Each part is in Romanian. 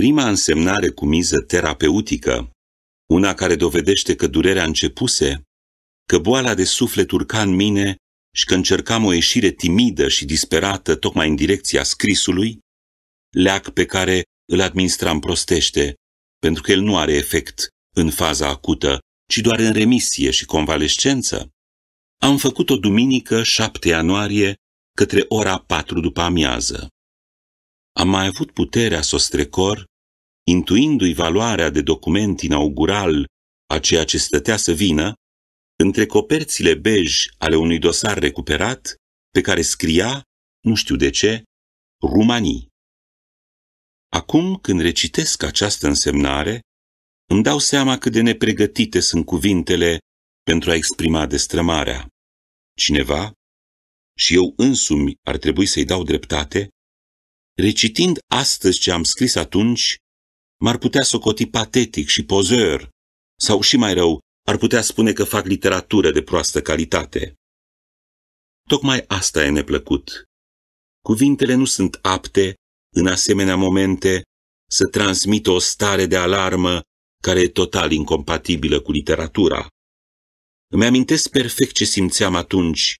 Prima însemnare cu miză terapeutică, una care dovedește că durerea începuse, că boala de suflet urca în mine și că încercam o ieșire timidă și disperată tocmai în direcția scrisului, leac pe care îl administram prostește, pentru că el nu are efect în faza acută, ci doar în remisie și convalescență, am făcut o duminică 7 ianuarie către ora 4 după amiază. Am mai avut puterea să o strecor, intuindu-i valoarea de document inaugural a ceea ce stătea să vină, între coperțile bej ale unui dosar recuperat, pe care scria, nu știu de ce, Rumanii. Acum, când recitesc această însemnare, îmi dau seama cât de nepregătite sunt cuvintele pentru a exprima destrămarea. Cineva, și eu însumi ar trebui să-i dau dreptate, recitind astăzi ce am scris atunci, m-ar putea socoti patetic și pozeur, sau și mai rău, ar putea spune că fac literatură de proastă calitate. Tocmai asta e neplăcut. Cuvintele nu sunt apte, în asemenea momente, să transmită o stare de alarmă care e total incompatibilă cu literatura. Îmi amintesc perfect ce simțeam atunci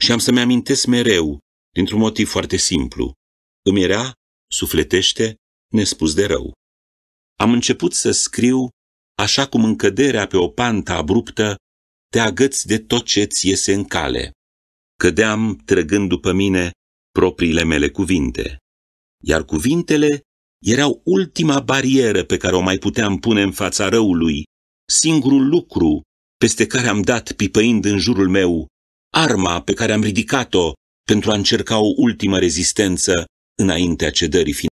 și am să-mi amintesc mereu, dintr-un motiv foarte simplu. Îmi era, sufletește, nespus de rău. Am început să scriu așa cum în căderea pe o pantă abruptă te agăți de tot ce ți iese în cale. Cădeam trăgând după mine propriile mele cuvinte. Iar cuvintele erau ultima barieră pe care o mai puteam pune în fața răului, singurul lucru peste care am dat pipăind în jurul meu, arma pe care am ridicat-o pentru a încerca o ultimă rezistență înaintea cedării finale.